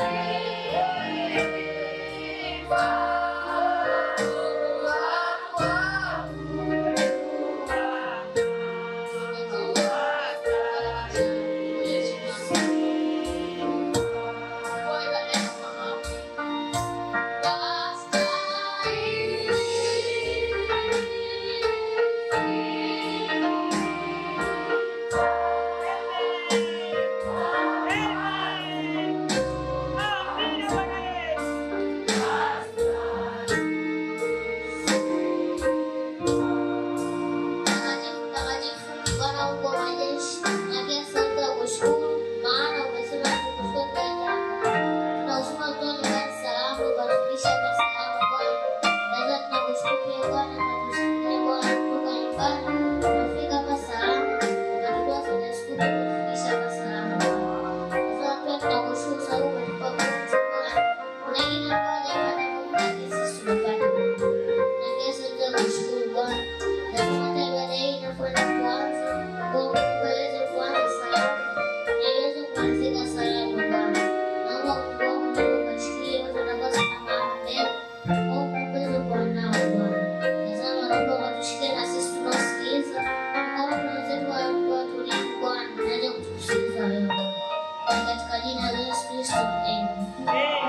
Thank you. 声音。